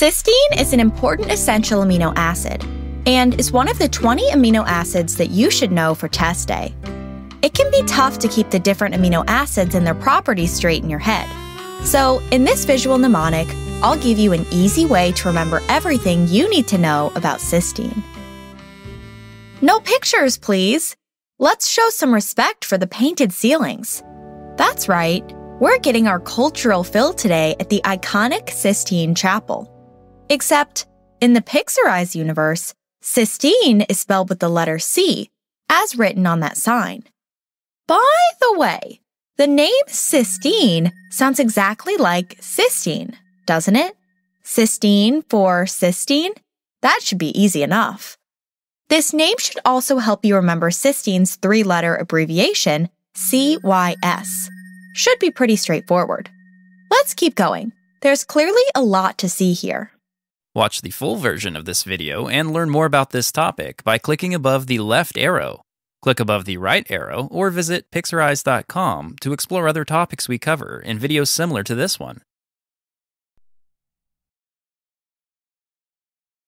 Cysteine is an important essential amino acid and is one of the 20 amino acids that you should know for test day. It can be tough to keep the different amino acids and their properties straight in your head. So, in this visual mnemonic, I'll give you an easy way to remember everything you need to know about cysteine. No pictures, please. Let's show some respect for the painted ceilings. That's right, we're getting our cultural fill today at the iconic Sistine Chapel. Except, in the Pixorize universe, Sistine is spelled with the letter C, as written on that sign. By the way, the name Sistine sounds exactly like cysteine, doesn't it? Sistine for cysteine? That should be easy enough. This name should also help you remember cysteine's three letter abbreviation, CYS. Should be pretty straightforward. Let's keep going. There's clearly a lot to see here. Watch the full version of this video and learn more about this topic by clicking above the left arrow. Click above the right arrow or visit pixorize.com to explore other topics we cover in videos similar to this one.